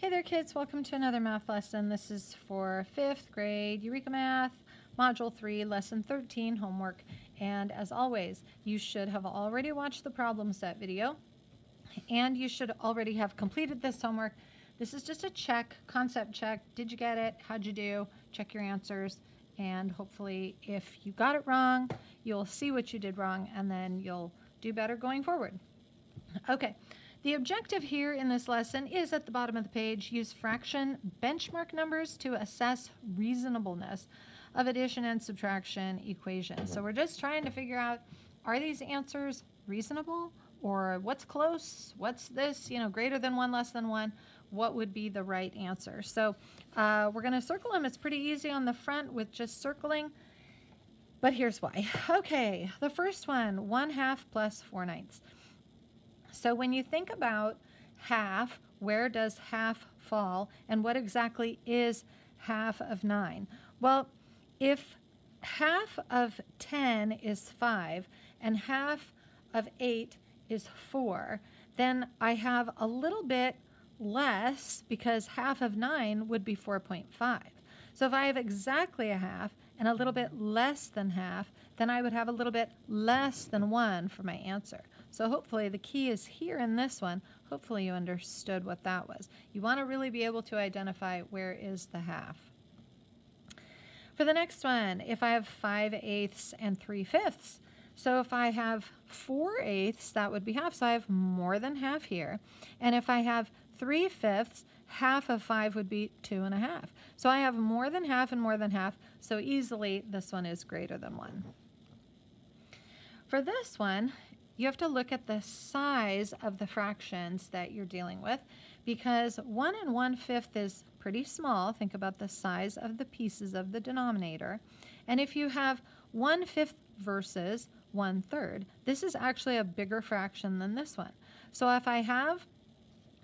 Hey there kids, welcome to another math lesson. This is for 5th grade Eureka Math, Module 3, Lesson 13, homework. And as always, you should have already watched the problem set video and you should already have completed this homework. This is just a check, concept check. Did you get it? How'd you do? Check your answers and hopefully if you got it wrong, you'll see what you did wrong and then you'll do better going forward. Okay. The objective here in this lesson is at the bottom of the page, use fraction benchmark numbers to assess reasonableness of addition and subtraction equations. So we're just trying to figure out, are these answers reasonable or what's close? What's this, you know, greater than one, less than one? What would be the right answer? So uh, we're gonna circle them. It's pretty easy on the front with just circling, but here's why. Okay, the first one, one half plus four ninths. So when you think about half, where does half fall and what exactly is half of 9? Well, if half of 10 is 5 and half of 8 is 4, then I have a little bit less because half of 9 would be 4.5. So if I have exactly a half and a little bit less than half, then I would have a little bit less than 1 for my answer. So hopefully the key is here in this one. Hopefully you understood what that was. You want to really be able to identify where is the half. For the next one, if I have 5 eighths and 3 fifths, so if I have 4 eighths, that would be half, so I have more than half here. And if I have 3 fifths, half of 5 would be 2 and a half. So I have more than half and more than half, so easily this one is greater than 1. For this one, you have to look at the size of the fractions that you're dealing with because 1 and 1 fifth is pretty small. Think about the size of the pieces of the denominator. And if you have 1 fifth versus 1 third, this is actually a bigger fraction than this one. So if I have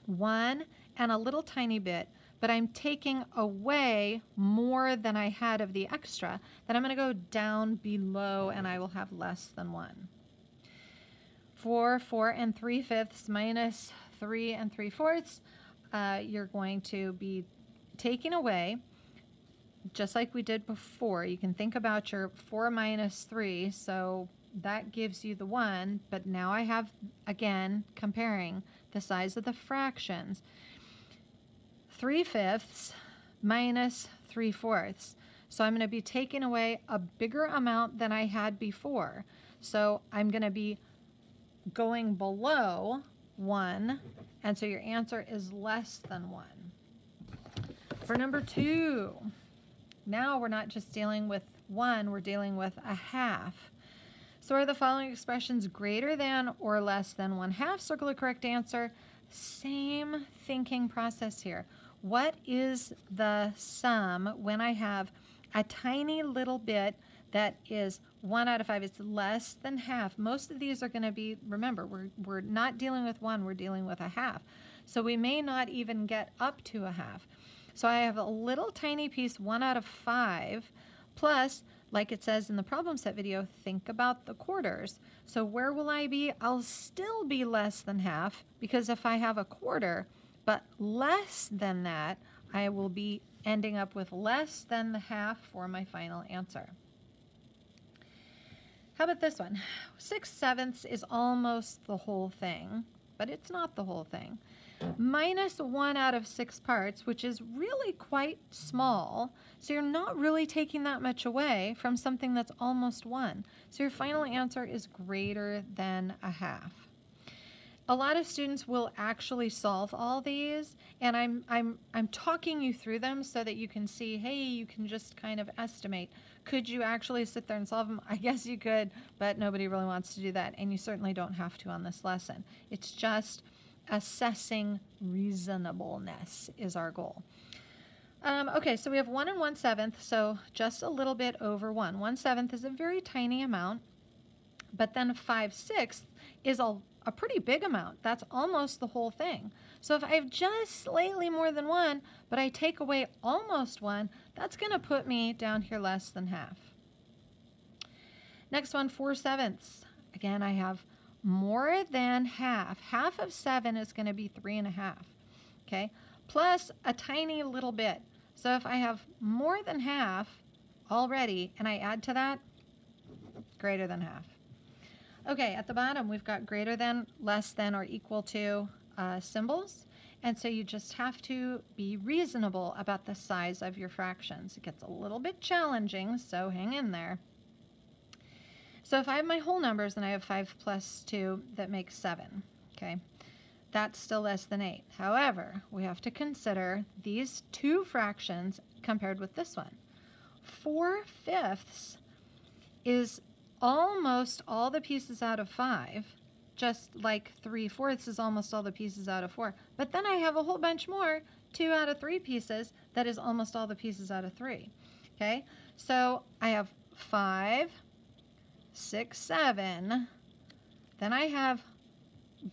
1 and a little tiny bit, but I'm taking away more than I had of the extra, then I'm going to go down below and I will have less than 1. 4, 4 and 3 fifths minus 3 and 3 fourths, uh, you're going to be taking away, just like we did before. You can think about your 4 minus 3, so that gives you the 1, but now I have, again, comparing the size of the fractions. 3 fifths minus 3 fourths. So I'm going to be taking away a bigger amount than I had before. So I'm going to be going below 1, and so your answer is less than 1. For number 2, now we're not just dealing with 1, we're dealing with a half. So are the following expressions greater than or less than 1 half? Circle the correct answer. Same thinking process here. What is the sum when I have a tiny little bit that is one out of five. It's less than half. Most of these are going to be, remember, we're, we're not dealing with one, we're dealing with a half. So we may not even get up to a half. So I have a little tiny piece, one out of five, plus, like it says in the problem set video, think about the quarters. So where will I be? I'll still be less than half because if I have a quarter, but less than that, I will be ending up with less than the half for my final answer. How about this one? Six sevenths is almost the whole thing, but it's not the whole thing. Minus one out of six parts, which is really quite small. So you're not really taking that much away from something that's almost one. So your final answer is greater than a half a lot of students will actually solve all these and I'm, I'm, I'm talking you through them so that you can see, hey, you can just kind of estimate. Could you actually sit there and solve them? I guess you could, but nobody really wants to do that and you certainly don't have to on this lesson. It's just assessing reasonableness is our goal. Um, okay, so we have 1 and 1 seventh, so just a little bit over 1. 1 seventh is a very tiny amount, but then 5 sixths is a a pretty big amount. That's almost the whole thing. So if I have just slightly more than one, but I take away almost one, that's going to put me down here less than half. Next one, 4 sevenths. Again, I have more than half. Half of 7 is going to be three and a half. Okay, plus a tiny little bit. So if I have more than half already and I add to that, greater than half. Okay, at the bottom we've got greater than, less than, or equal to uh, symbols. And so you just have to be reasonable about the size of your fractions. It gets a little bit challenging, so hang in there. So if I have my whole numbers and I have 5 plus 2, that makes 7, okay? That's still less than 8. However, we have to consider these two fractions compared with this one. 4 fifths is almost all the pieces out of 5, just like 3 fourths is almost all the pieces out of 4. But then I have a whole bunch more, 2 out of 3 pieces, that is almost all the pieces out of 3. Okay, so I have five, six, seven. Then I have,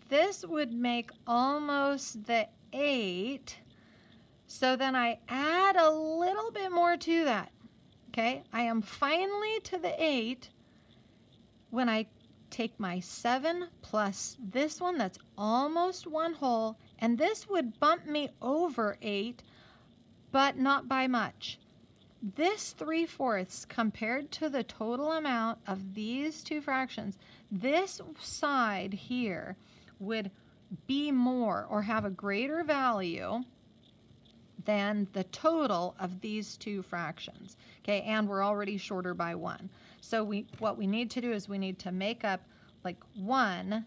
this would make almost the 8. So then I add a little bit more to that. Okay, I am finally to the 8 when I take my 7 plus this one that's almost one whole, and this would bump me over 8, but not by much. This 3 fourths compared to the total amount of these two fractions, this side here would be more or have a greater value than the total of these two fractions. Okay, and we're already shorter by one. So we what we need to do is we need to make up like one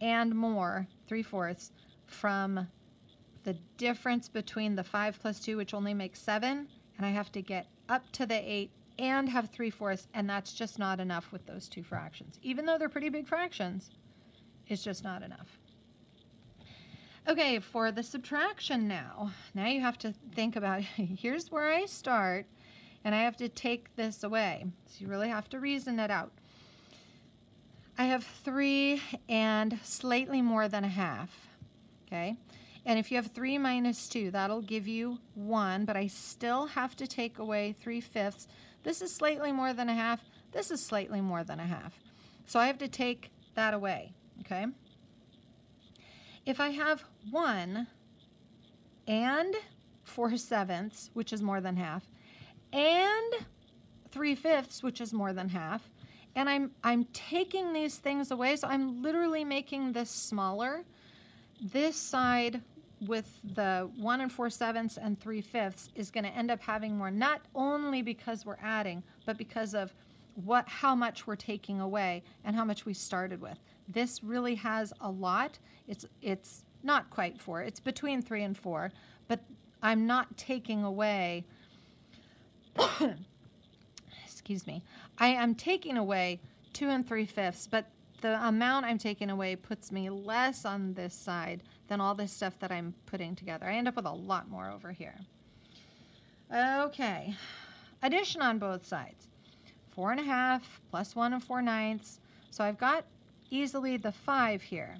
and more, three fourths, from the difference between the five plus two, which only makes seven, and I have to get up to the eight and have three fourths, and that's just not enough with those two fractions. Even though they're pretty big fractions, it's just not enough. Okay, for the subtraction now, now you have to think about, here's where I start, and I have to take this away. So you really have to reason it out. I have three and slightly more than a half, okay? And if you have three minus two, that'll give you one, but I still have to take away three fifths. This is slightly more than a half. This is slightly more than a half. So I have to take that away, okay? If I have one and four sevenths, which is more than half, and three fifths, which is more than half, and I'm, I'm taking these things away, so I'm literally making this smaller. This side with the one and four sevenths and three fifths is going to end up having more, not only because we're adding, but because of what how much we're taking away and how much we started with. This really has a lot. It's it's not quite four. It's between three and four, but I'm not taking away excuse me, I am taking away two and three fifths, but the amount I'm taking away puts me less on this side than all this stuff that I'm putting together. I end up with a lot more over here. Okay, addition on both sides. Four and a half plus one and four ninths. So I've got easily the five here.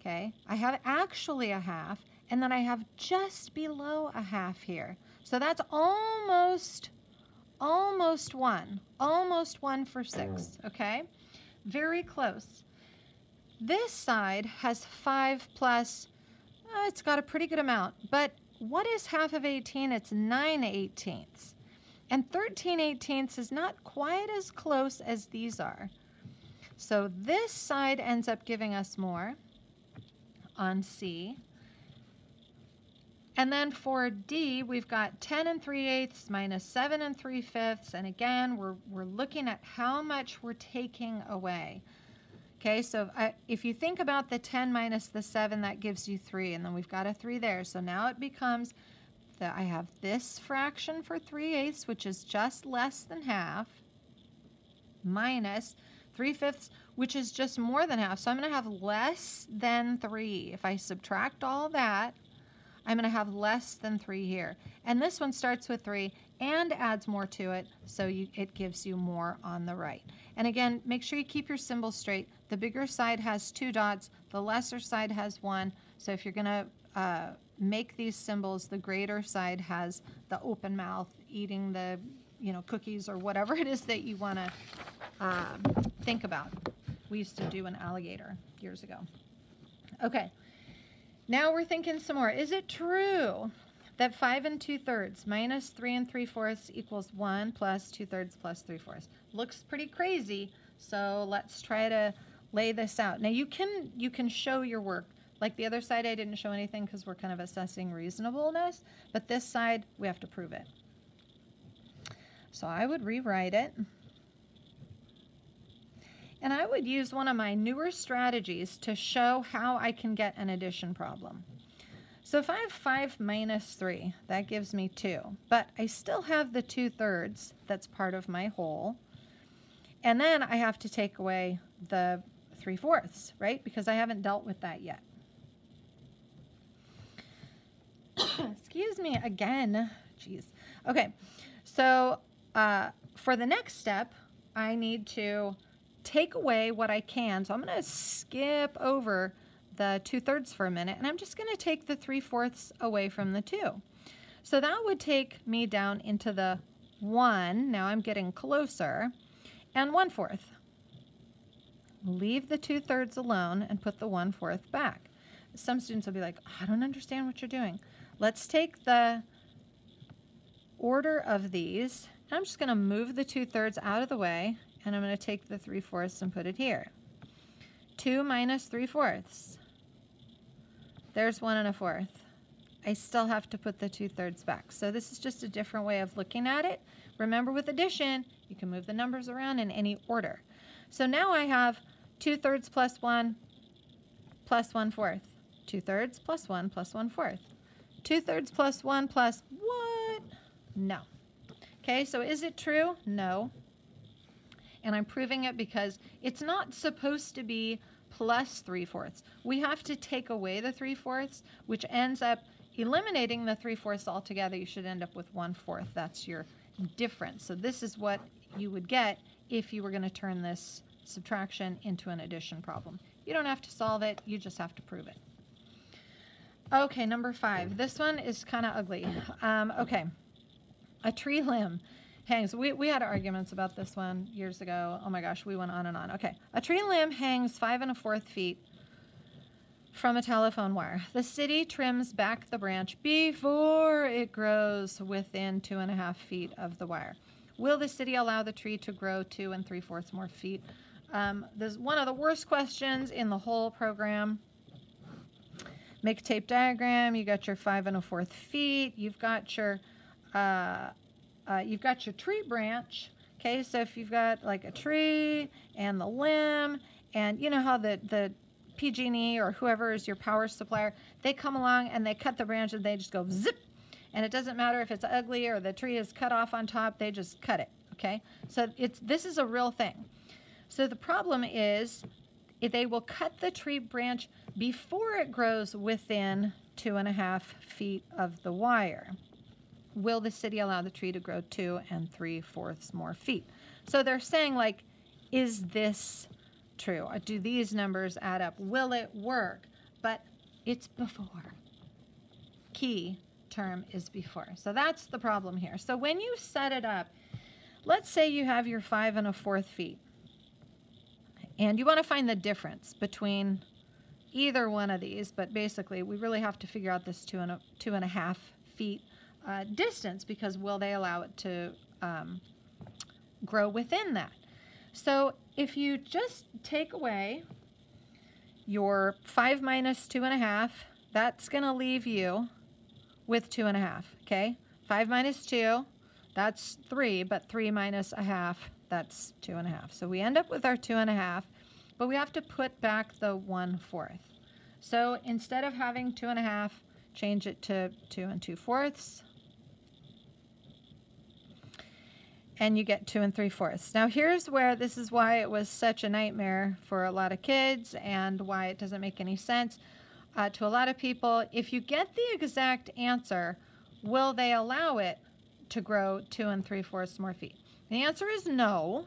Okay, I have actually a half, and then I have just below a half here. So that's almost almost one, almost one for six, okay? Very close. This side has five plus, uh, it's got a pretty good amount, but what is half of 18? It's 9 eighteenths. And 13 eighteenths is not quite as close as these are. So this side ends up giving us more on C. And then for D, we've got 10 and 3 eighths minus 7 and 3 fifths. And again, we're, we're looking at how much we're taking away. Okay, so if, I, if you think about the 10 minus the 7, that gives you 3. And then we've got a 3 there. So now it becomes that I have this fraction for 3 eighths, which is just less than half, minus 3 fifths, which is just more than half. So I'm going to have less than 3. If I subtract all that, I'm going to have less than 3 here. And this one starts with 3 and adds more to it, so you, it gives you more on the right. And again, make sure you keep your symbols straight. The bigger side has two dots, the lesser side has one. So if you're going to uh, make these symbols, the greater side has the open mouth, eating the you know cookies or whatever it is that you want to uh, think about. We used to do an alligator years ago. Okay. Now we're thinking some more. Is it true that 5 and 2 thirds minus 3 and 3 fourths equals 1 plus 2 thirds plus 3 fourths? Looks pretty crazy, so let's try to lay this out. Now you can you can show your work. Like the other side I didn't show anything because we're kind of assessing reasonableness, but this side we have to prove it. So I would rewrite it. And I would use one of my newer strategies to show how I can get an addition problem. So if I have 5 minus 3, that gives me 2. But I still have the 2 thirds that's part of my whole. And then I have to take away the 3 fourths, right? Because I haven't dealt with that yet. Excuse me again. Jeez. Okay, so uh, for the next step, I need to take away what I can. So I'm going to skip over the 2 thirds for a minute, and I'm just going to take the 3 fourths away from the 2. So that would take me down into the 1. Now I'm getting closer. And 1 fourth. Leave the 2 thirds alone and put the 1 fourth back. Some students will be like, I don't understand what you're doing. Let's take the order of these. I'm just going to move the 2 thirds out of the way and I'm going to take the 3 fourths and put it here. 2 minus 3 fourths. There's 1 and a fourth. I still have to put the 2 thirds back. So this is just a different way of looking at it. Remember with addition, you can move the numbers around in any order. So now I have 2 thirds plus 1 plus 1 fourth. 2 thirds plus 1 plus 1 fourth. 2 thirds plus 1 plus what? No. Okay, so is it true? No and I'm proving it because it's not supposed to be plus 3 fourths. We have to take away the 3 fourths, which ends up eliminating the 3 fourths altogether. You should end up with 1 fourth. That's your difference. So this is what you would get if you were going to turn this subtraction into an addition problem. You don't have to solve it, you just have to prove it. Okay, number five. This one is kind of ugly. Um, okay, a tree limb hangs. We, we had arguments about this one years ago. Oh my gosh, we went on and on. Okay. A tree limb hangs five and a fourth feet from a telephone wire. The city trims back the branch before it grows within two and a half feet of the wire. Will the city allow the tree to grow two and three fourths more feet? Um, this is one of the worst questions in the whole program. Make a tape diagram. You got your five and a fourth feet. You've got your uh, uh, you've got your tree branch. Okay, so if you've got like a tree and the limb, and you know how the, the PG&E or whoever is your power supplier, they come along and they cut the branch and they just go zip. And it doesn't matter if it's ugly or the tree is cut off on top, they just cut it. Okay, so it's this is a real thing. So the problem is they will cut the tree branch before it grows within two and a half feet of the wire will the city allow the tree to grow two and three fourths more feet? So they're saying, like, is this true? Uh, do these numbers add up? Will it work? But it's before. Key term is before. So that's the problem here. So when you set it up, let's say you have your five and a fourth feet, and you want to find the difference between either one of these, but basically we really have to figure out this two and a, two and a half feet uh, distance because will they allow it to um, grow within that? So if you just take away your 5 minus 2.5, that's going to leave you with 2.5, okay? 5 minus 2, that's 3, but 3 minus a half, that's 2.5. So we end up with our 2.5, but we have to put back the 1 fourth. So instead of having 2.5, change it to 2 and 2 fourths. And you get two and three fourths. Now here's where this is why it was such a nightmare for a lot of kids and why it doesn't make any sense uh, to a lot of people. If you get the exact answer, will they allow it to grow two and three fourths more feet? The answer is no.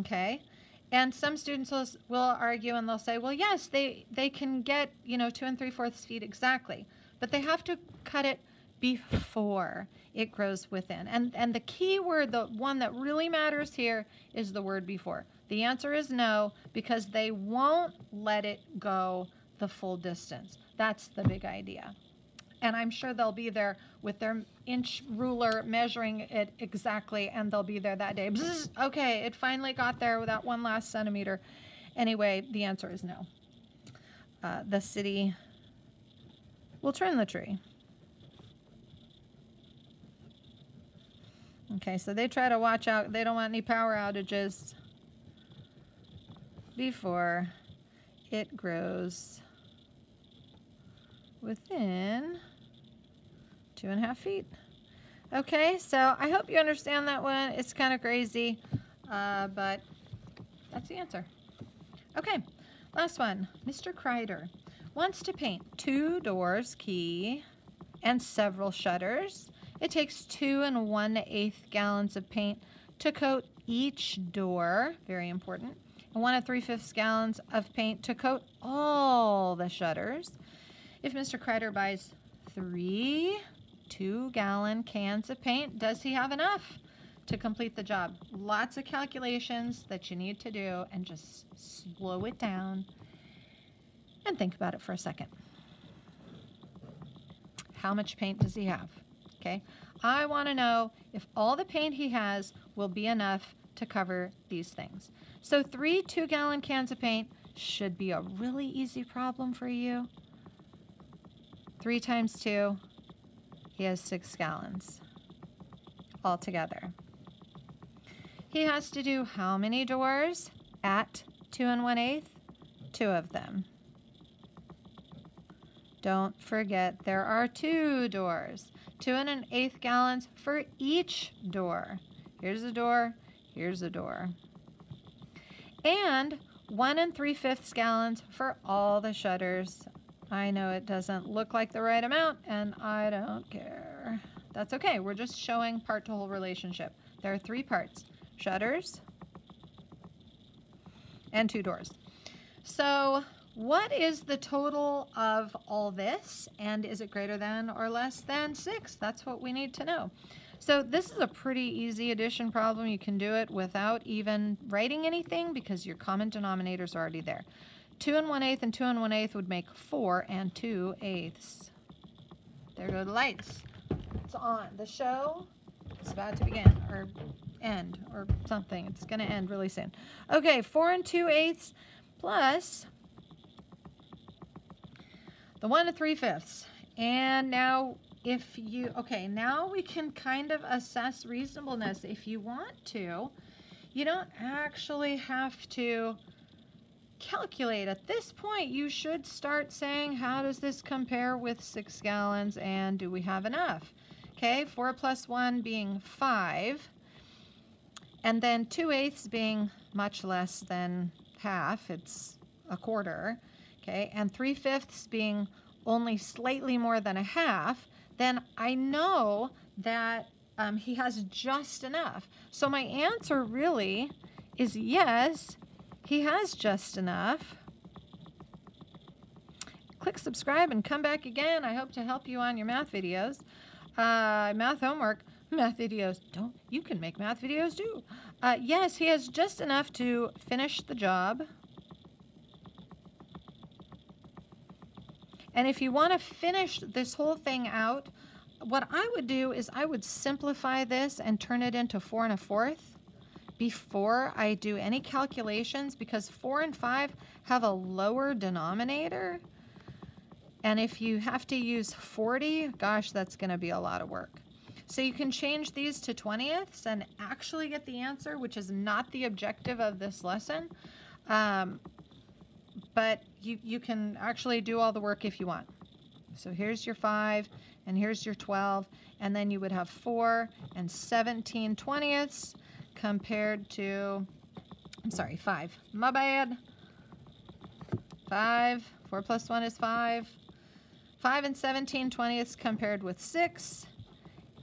Okay. And some students will, will argue and they'll say, well, yes, they, they can get, you know, two and three fourths feet exactly, but they have to cut it before it grows within. And, and the key word, the one that really matters here, is the word before. The answer is no, because they won't let it go the full distance. That's the big idea. And I'm sure they'll be there with their inch ruler measuring it exactly, and they'll be there that day. Okay, it finally got there with that one last centimeter. Anyway, the answer is no. Uh, the city will trim the tree. Okay, so they try to watch out. They don't want any power outages before it grows within two and a half feet. Okay, so I hope you understand that one. It's kind of crazy, uh, but that's the answer. Okay, last one. Mr. Kreider wants to paint two doors, key, and several shutters. It takes two and one-eighth gallons of paint to coat each door, very important, and one and three-fifths gallons of paint to coat all the shutters. If Mr. Kreider buys three two-gallon cans of paint, does he have enough to complete the job? Lots of calculations that you need to do and just slow it down and think about it for a second. How much paint does he have? Okay, I want to know if all the paint he has will be enough to cover these things. So three two-gallon cans of paint should be a really easy problem for you. Three times two, he has six gallons altogether. He has to do how many doors at two and one eighth? Two of them. Don't forget there are two doors, two and an eighth gallons for each door. Here's a door, here's a door. And one and three fifths gallons for all the shutters I know it doesn't look like the right amount, and I don't care. That's okay. We're just showing part to whole relationship. There are three parts. Shutters and two doors. So what is the total of all this? And is it greater than or less than 6? That's what we need to know. So this is a pretty easy addition problem. You can do it without even writing anything because your common denominator is already there. 2 and 1 eighth and 2 and 1 eighth would make 4 and 2 eighths. There go the lights. It's on. The show is about to begin, or end, or something. It's going to end really soon. Okay, 4 and 2 eighths plus the 1 and 3 fifths. And now if you, okay, now we can kind of assess reasonableness. If you want to, you don't actually have to calculate. At this point, you should start saying, how does this compare with six gallons and do we have enough? Okay, four plus one being five, and then two eighths being much less than half, it's a quarter, okay, and three fifths being only slightly more than a half, then I know that um, he has just enough. So my answer really is yes, he has just enough. Click subscribe and come back again. I hope to help you on your math videos. Uh, math homework, math videos. Don't, you can make math videos too. Uh, yes, he has just enough to finish the job. And if you want to finish this whole thing out, what I would do is I would simplify this and turn it into four and a fourth before I do any calculations because 4 and 5 have a lower denominator. And if you have to use 40, gosh, that's going to be a lot of work. So you can change these to 20ths and actually get the answer, which is not the objective of this lesson. Um, but you, you can actually do all the work if you want. So here's your 5, and here's your 12, and then you would have 4 and 17 20ths compared to, I'm sorry, 5. My bad. 5. 4 plus 1 is 5. 5 and 17 20ths compared with 6.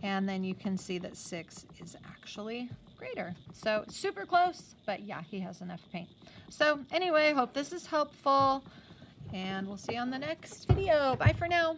And then you can see that 6 is actually greater. So super close, but yeah, he has enough paint. So anyway, hope this is helpful. And we'll see you on the next video. Bye for now.